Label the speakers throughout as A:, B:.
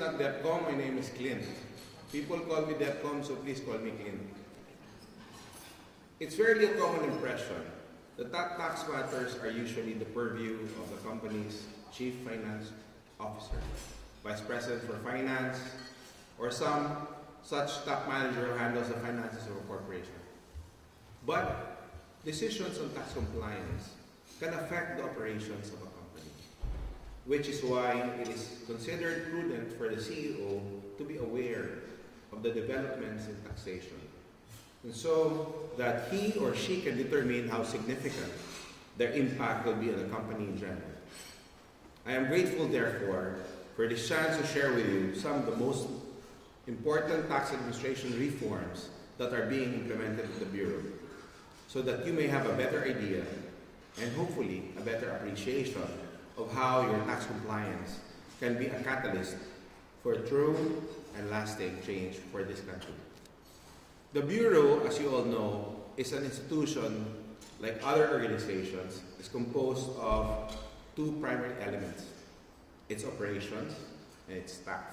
A: not DEPCOM, my name is Clint. People call me DEPCOM, so please call me Clint. It's fairly a common impression that tax matters are usually the purview of the company's chief finance officer, vice president for finance, or some such top manager who handles the finances of a corporation. But decisions on tax compliance can affect the operations of a company, which is why it is considered prudent for the CEO to be aware of the developments in taxation, and so that he or she can determine how significant their impact will be on the company in general. I am grateful, therefore, for this chance to share with you some of the most important tax administration reforms that are being implemented at the Bureau, so that you may have a better idea and hopefully a better appreciation of how your tax compliance can be a catalyst for true and lasting change for this country. The Bureau, as you all know, is an institution like other organizations, is composed of two primary elements, its operations and its staff.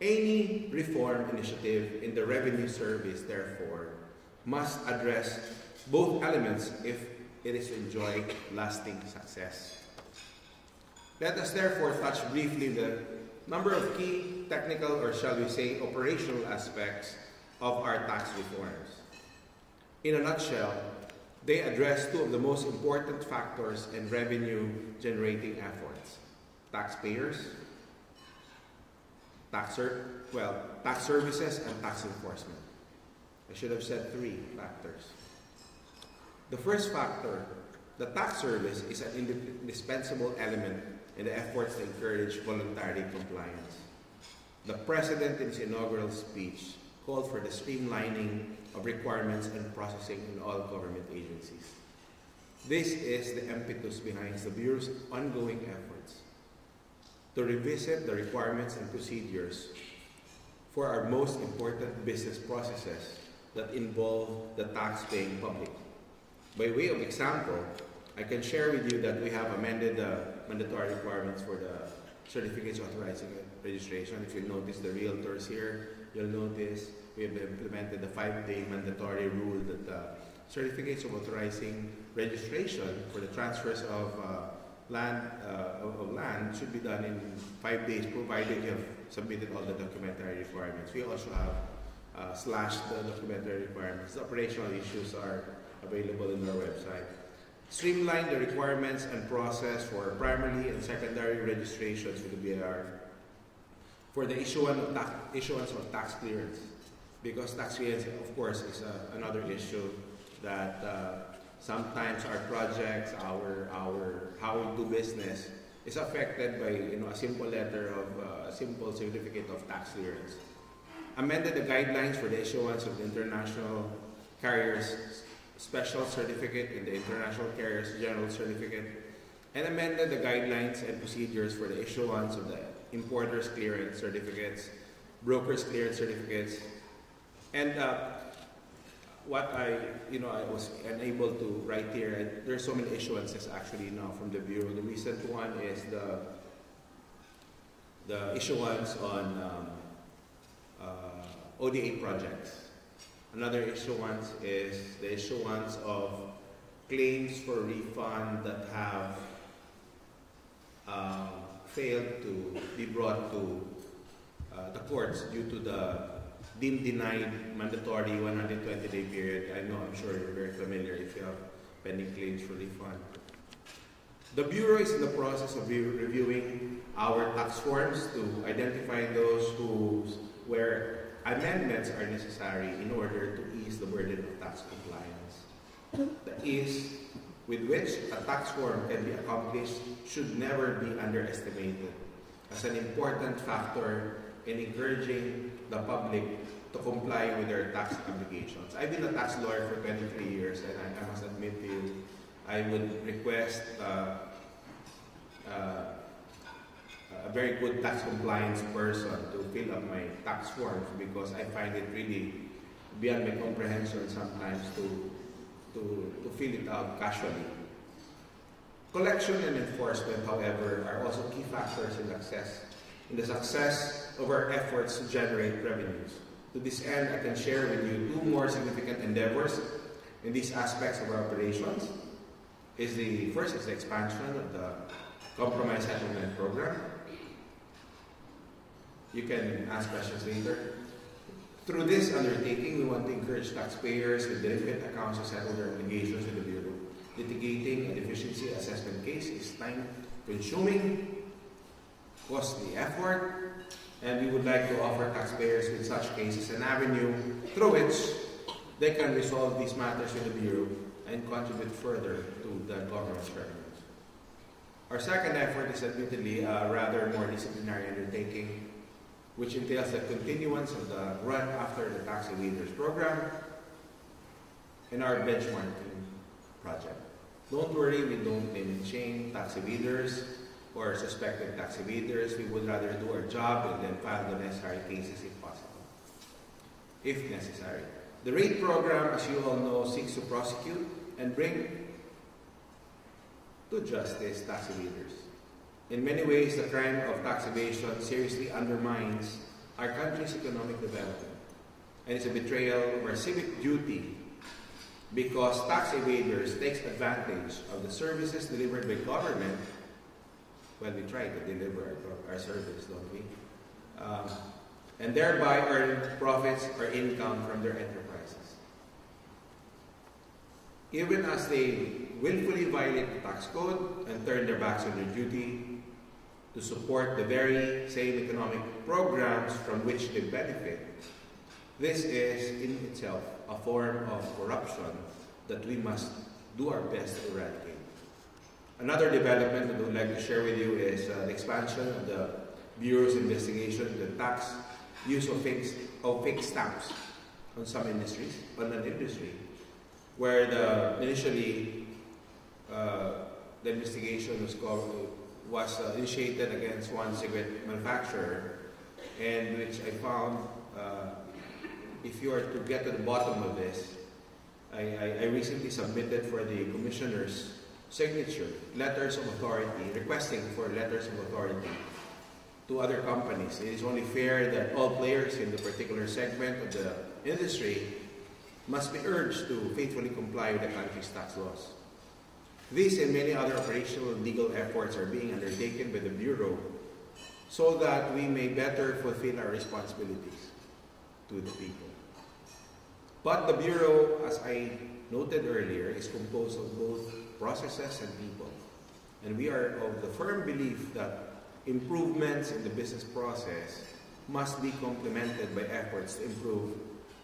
A: Any reform initiative in the revenue service, therefore, must address both elements if it is to enjoy lasting success. Let us therefore touch briefly the number of key technical or shall we say operational aspects of our tax reforms. In a nutshell, they address two of the most important factors in revenue generating efforts. Taxpayers, tax, well, tax services, and tax enforcement. I should have said three factors. The first factor, the tax service is an indispensable element in the efforts to encourage voluntary compliance. The President in his inaugural speech called for the streamlining of requirements and processing in all government agencies. This is the impetus behind the Bureau's ongoing efforts to revisit the requirements and procedures for our most important business processes that involve the tax-paying public. By way of example, I can share with you that we have amended the mandatory requirements for the certificates authorizing registration. If you notice the realtors here, you'll notice we have implemented the five-day mandatory rule that certificates of authorizing registration for the transfers of uh, land uh, of, land should be done in five days, provided you have submitted all the documentary requirements. We also have uh, slashed the documentary requirements. The operational issues are available in our website. Streamline the requirements and process for primary and secondary registrations with the BIR for the issuance of, tax, issuance of tax clearance. Because tax clearance, of course, is uh, another issue that uh, sometimes our projects, our, our how we do business is affected by you know, a simple letter of uh, a simple certificate of tax clearance. Amended the guidelines for the issuance of the international carriers special certificate in the international carriers general certificate and amended the guidelines and procedures for the issuance of the importers clearance certificates, brokers clearance certificates, and uh, what I, you know, I was unable to write here, there's so many issuances actually now from the Bureau. The recent one is the, the issuance on um, uh, ODA projects. Another issuance is the issuance of claims for refund that have um, failed to be brought to uh, the courts due to the deemed denied mandatory 120-day period. I know, I'm sure you're very familiar if you have pending claims for refund. The Bureau is in the process of re reviewing our tax forms to identify those who, where amendments are necessary in order to ease the burden of tax compliance. The ease with which a tax form can be accomplished should never be underestimated as an important factor in encouraging the public to comply with their tax obligations. I've been a tax lawyer for 23 years, and I, I must admit to you, I would request uh, uh, a very good tax compliance person to fill up my tax forms because I find it really beyond my comprehension sometimes to, to, to fill it out casually. Collection and enforcement, however, are also key factors in success in the success of our efforts to generate revenues. To this end, I can share with you two more significant endeavors in these aspects of our operations. Is the first is the expansion of the compromise settlement program. You can ask questions later. Through this undertaking, we want to encourage taxpayers with delinquent accounts to settle their obligations with the Bureau. Litigating a deficiency assessment case is time-consuming, costly effort, and we would like to offer taxpayers with such cases an avenue through which they can resolve these matters with the Bureau and contribute further to the government's revenues. Our second effort is admittedly a rather more disciplinary undertaking which entails the continuance of the run after the tax evaders program and our benchmarking project. Don't worry, we don't name and shame tax evaders or suspected tax evaders. We would rather do our job and then file the necessary cases if possible, if necessary. The RATE program, as you all know, seeks to prosecute and bring to justice tax evaders. In many ways, the crime of tax evasion seriously undermines our country's economic development and is a betrayal of our civic duty because tax evaders takes advantage of the services delivered by government well, we try to deliver our, our service, don't we? Um, and thereby earn profits or income from their enterprises. Even as they willfully violate the tax code and turn their backs on their duty, to support the very same economic programs from which they benefit. This is in itself a form of corruption that we must do our best to eradicate. Another development that I would like to share with you is uh, the expansion of the Bureau's investigation into the tax use of fixed, of stamps on some industries, on an industry, where the initially uh, the investigation was called, was uh, initiated against one cigarette manufacturer, and which I found, uh, if you are to get to the bottom of this, I, I, I recently submitted for the commissioner's signature letters of authority, requesting for letters of authority to other companies. It is only fair that all players in the particular segment of the industry must be urged to faithfully comply with the country's tax laws. These and many other operational and legal efforts are being undertaken by the Bureau so that we may better fulfill our responsibilities to the people. But the Bureau, as I noted earlier, is composed of both processes and people. And we are of the firm belief that improvements in the business process must be complemented by efforts to improve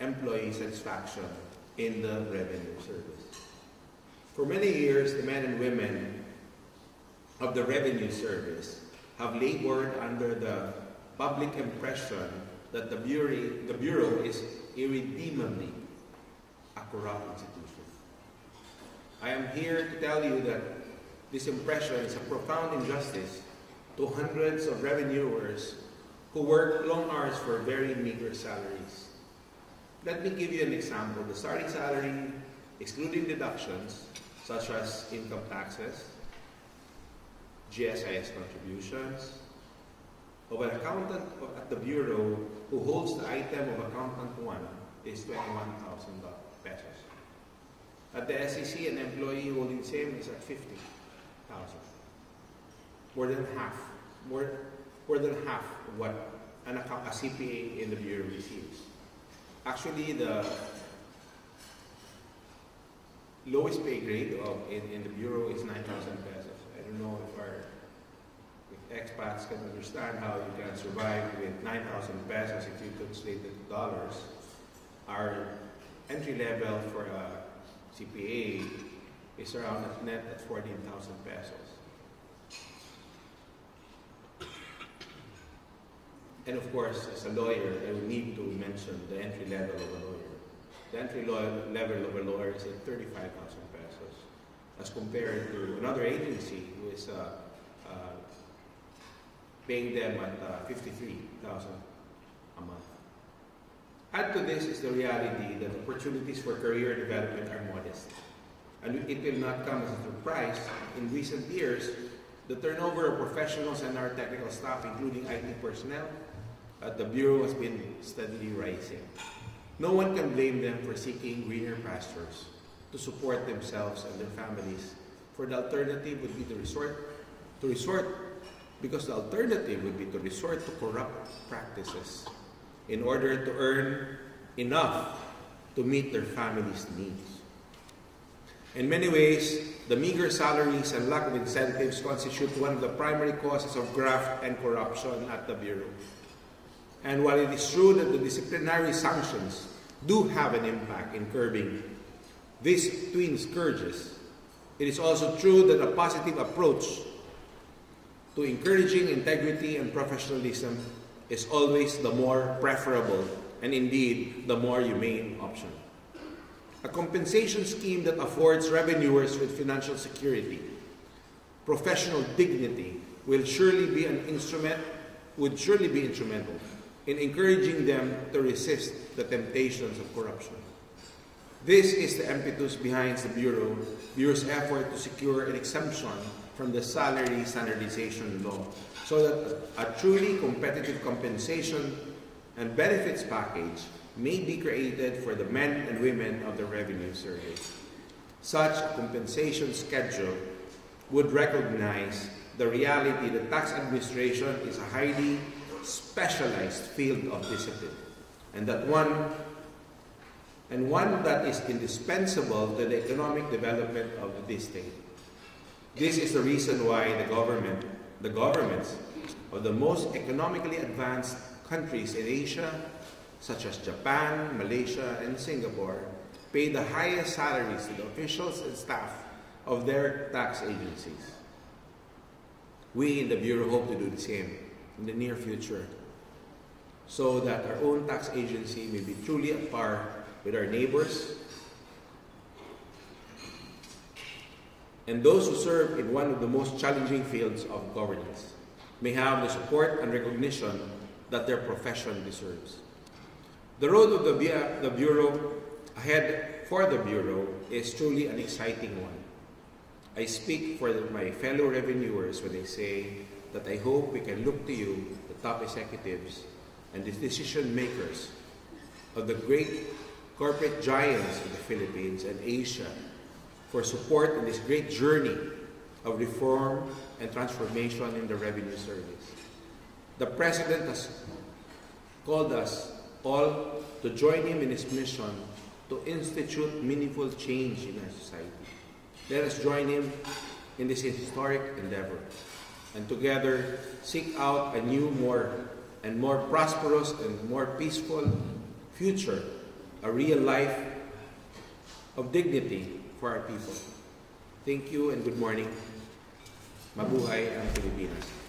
A: employee satisfaction in the revenue service. For many years, the men and women of the Revenue Service have labored under the public impression that the Bureau, the Bureau is irredeemably a corrupt institution. I am here to tell you that this impression is a profound injustice to hundreds of revenuers who work long hours for very meager salaries. Let me give you an example. The starting salary, excluding deductions, such as income taxes, GSIS contributions, of an accountant at the Bureau who holds the item of accountant 1 is 21,000 pesos. At the SEC, an employee holding same is at 50,000. More than half, more, more than half what an, a CPA in the Bureau receives. Actually, the lowest pay grade of, in, in the Bureau is 9,000 pesos. I don't know if our if expats can understand how you can survive with 9,000 pesos if you translate to dollars. Our entry level for a CPA is around at net at 14,000 pesos. And of course, as a lawyer, I would need to mention the entry level of a lawyer. The entry level of a lawyer is at 35,000 pesos as compared to another agency who is uh, uh, paying them at uh, 53,000 a month. Add to this is the reality that opportunities for career development are modest. And it will not come as a surprise. In recent years, The turnover of professionals and our technical staff, including IT personnel, at the Bureau has been steadily rising. No one can blame them for seeking greener pastures to support themselves and their families, for the alternative would be to resort to resort because the alternative would be to resort to corrupt practices in order to earn enough to meet their families' needs. In many ways, the meager salaries and lack of incentives constitute one of the primary causes of graft and corruption at the Bureau. And while it is true that the disciplinary sanctions do have an impact in curbing these twin scourges, it is also true that a positive approach to encouraging integrity and professionalism is always the more preferable and indeed the more humane option. A compensation scheme that affords revenuers with financial security, professional dignity will surely be an instrument, would surely be instrumental in encouraging them to resist the temptations of corruption. This is the impetus behind the Bureau, Bureau's effort to secure an exemption from the salary standardization law so that a truly competitive compensation and benefits package may be created for the men and women of the Revenue Service. Such a compensation schedule would recognize the reality that tax administration is a highly specialized field of discipline and that one and one that is indispensable to the economic development of this state. This is the reason why the government, the governments of the most economically advanced countries in Asia, such as Japan, Malaysia, and Singapore, pay the highest salaries to the officials and staff of their tax agencies. We in the Bureau hope to do the same in the near future so that our own tax agency may be truly at par with our neighbors and those who serve in one of the most challenging fields of governance may have the support and recognition that their profession deserves. The road of the, the Bureau ahead for the Bureau is truly an exciting one. I speak for my fellow revenuers when I say that I hope we can look to you, the top executives and the decision makers of the great corporate giants of the Philippines and Asia for support in this great journey of reform and transformation in the revenue service. The President has called us all to join him in his mission to institute meaningful change in our society. Let us join him in this historic endeavor and together seek out a new, more and more prosperous and more peaceful future, a real life of dignity for our people. Thank you and good morning. Mabuhay ang Pilipinas.